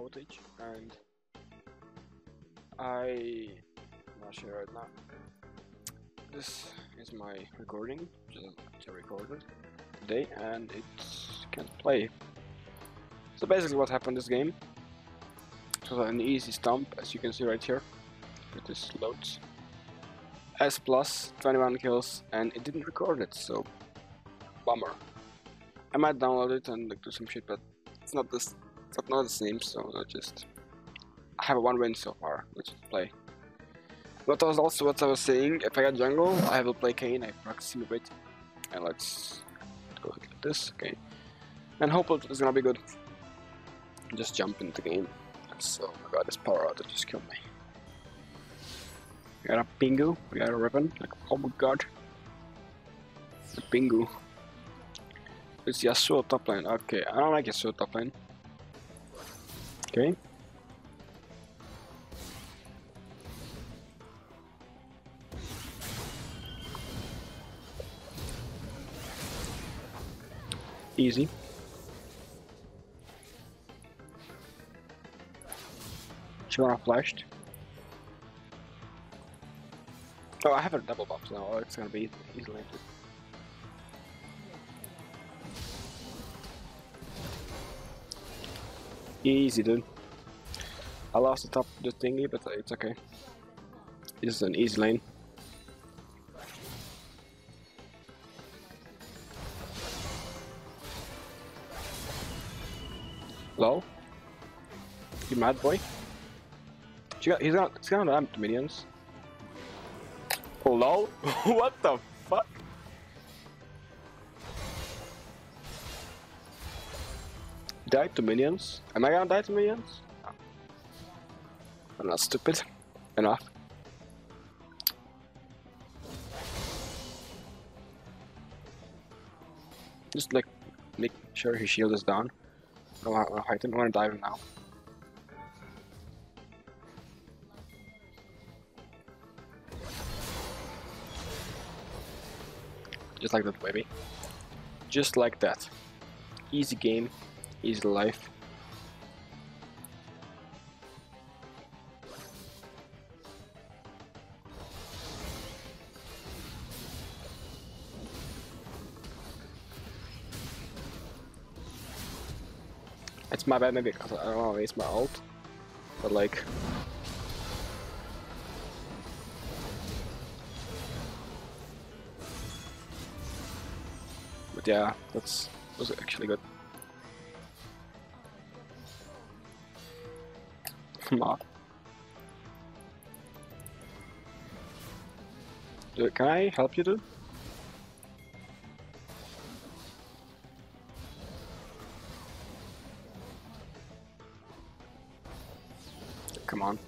outage and I not sure right now. This is my recording, just I recorded today and it can't play. So basically what happened in this game it was an easy stomp as you can see right here with this loads. S plus 21 kills and it didn't record it so bummer. I might download it and like, do some shit but it's not this it's not the same so I just I have one win so far. Let's just play. Was also what I was saying, if I get jungle, I will play Kayn, I practice him a bit. And let's go like this, okay. And hope it's gonna be good. Just jump into the game. So, oh my god, this power out just killed me. We got a Pingu, we got a Riven, like, oh my god. The Pingu. It's Yasuo top lane, okay, I don't like Yasuo top lane. Okay. Easy. She wanna flashed. Oh, I have a double buff now. Oh, it's gonna be easily. Easy, dude. I lost the top of the thingy, but it's okay. This is an easy lane. Hello? You mad boy? Got, he's got, he's got minions. Oh, Hello? what the fuck? Died to minions? Am I gonna die to minions? I'm not stupid. Enough. Just like make sure his shield is down. I, I didn't want to dive now. Just like that, baby. Just like that. Easy game, easy life. It's my bad maybe because I don't want to waste my ult. But like... But yeah, that's was actually good. Come on. Dude, can I help you dude? Come on.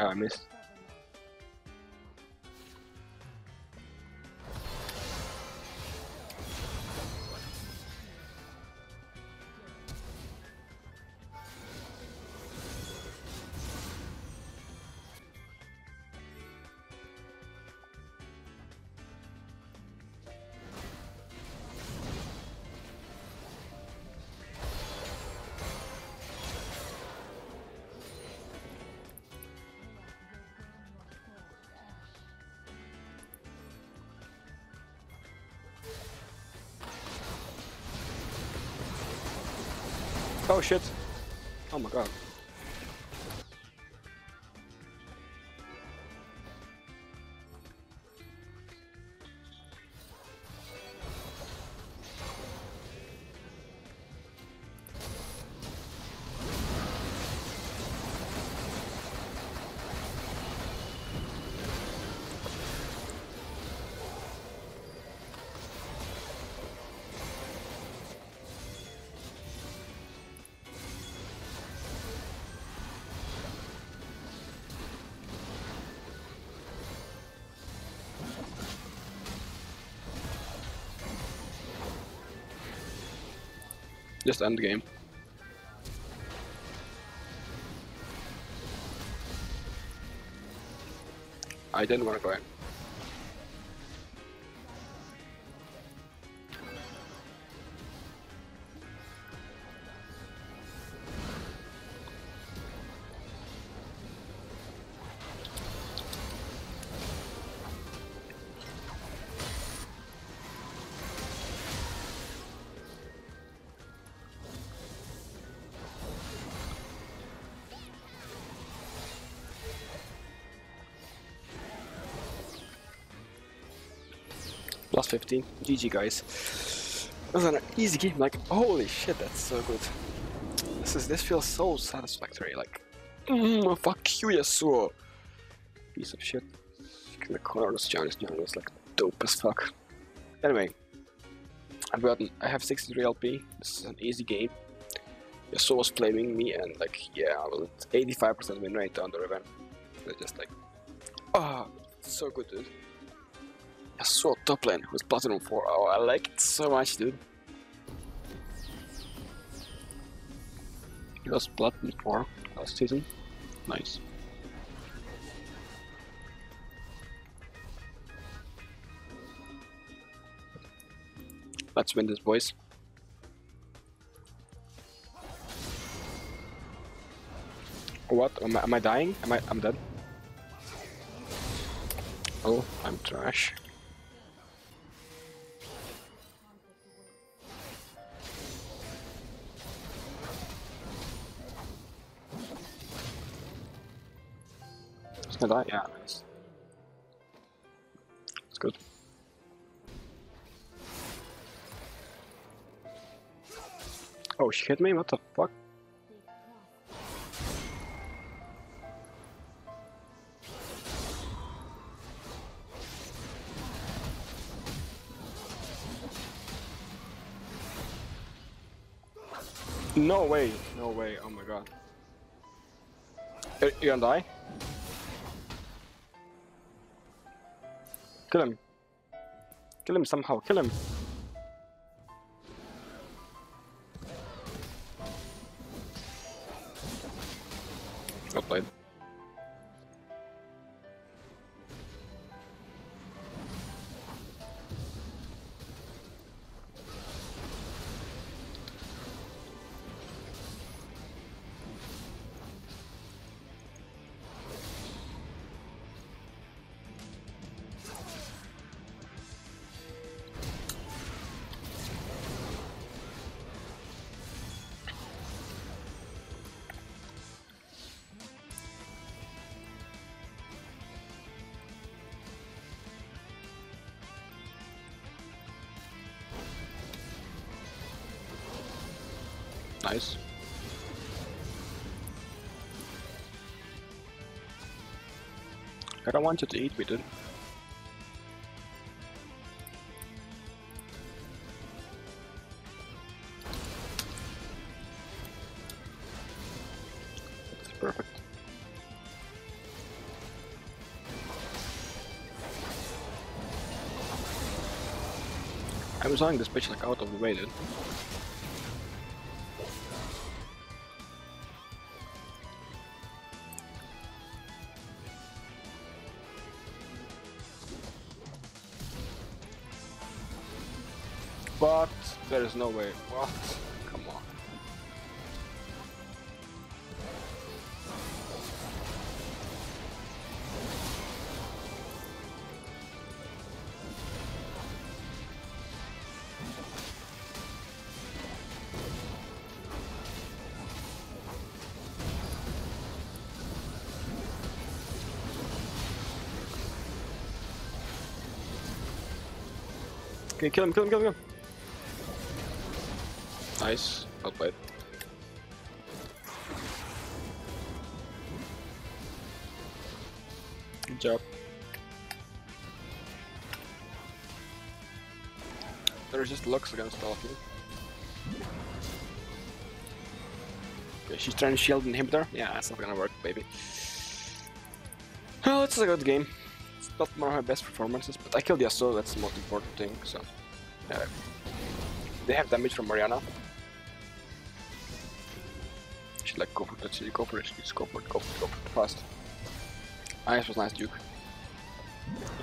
Oh, I missed. Oh shit. Oh my god. Just end the game. I didn't want to go in. Plus 15. GG, guys. That was an easy game. Like, holy shit, that's so good. This is this feels so satisfactory. Like, mm, fuck you, Yasuo. Piece of shit. In the corner of this jungle is like dope as fuck. Anyway, I've gotten. I have 63 LP. This is an easy game. Yasuo was flaming me, and like, yeah, I was at 85% win rate on the Riven. They're just like, ah, oh, so good, dude. Yasuo top lane with Platinum 4. Oh, I like it so much, dude. He was Platinum 4 last season. Nice. Let's win this, boys. What? Am I, am I dying? Am I? I'm dead. Oh, I'm trash. Gonna die? Yeah, nice. It's good. Oh, she hit me? What the fuck? No way, no way, oh my god. You gonna die? Kill him. Kill him somehow, kill him. Nice. I don't want you to eat me, dude. That's perfect. I was on this bitch like out of the way, dude. But there is no way. What? Come on. Okay, kill him, kill him, kill him, kill him. Nice, well played. Good job. There's just Lux against all of you. Okay, she's trying to shield inhibitor. Yeah, that's not gonna work, baby. Well, it's a good game. It's not one of my best performances, but I killed Yasuo, that's the most important thing, so... Yeah. They have damage from Mariana. Should like go for it, go for it, just go for it, go for it, go for it, fast. Nice was nice, Duke.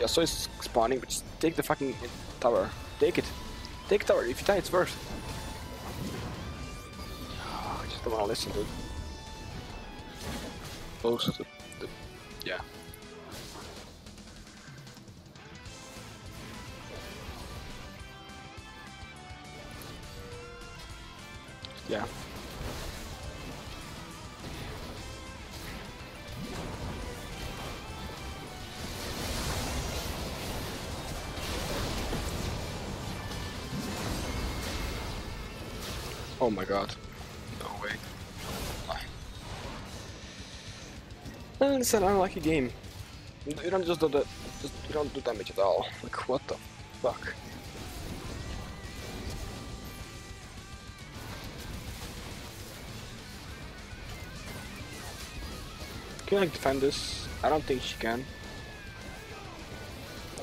Yeah, so it's spawning, but just take the fucking tower. Take it. Take tower, if you die it's worse. I ah, just don't wanna listen, dude. Close to the... yeah. Yeah. Oh my god. No way. And it's an unlucky game. You don't just do the just you don't do damage at all. Like what the fuck? Can I defend this? I don't think she can.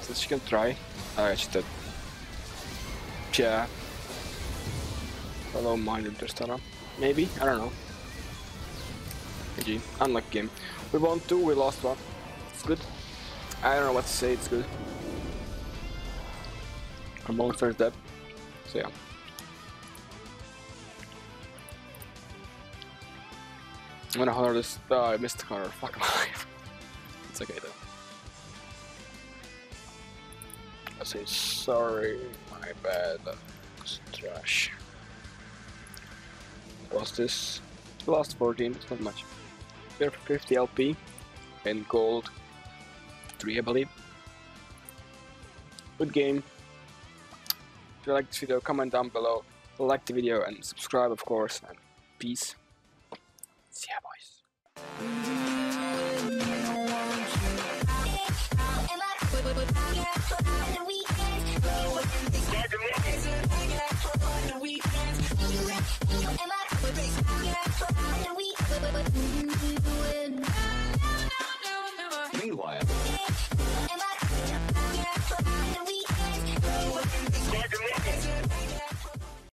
So she can try. Oh yeah, she did. Yeah. Hello, mind Interstellar. Maybe? I don't know. GG. Unlucky game. We won two, we lost one. It's good. I don't know what to say, it's good. Our monster is dead. So yeah. I'm gonna honor this. Oh, I missed the corner. Fuck my life. It's okay though. I say sorry, my bad. It's trash. Was this? Last 14, it's not much. We're 50 LP and gold 3, I believe. Good game. If you like this video, comment down below, like the video, and subscribe, of course. And peace. See ya, boys.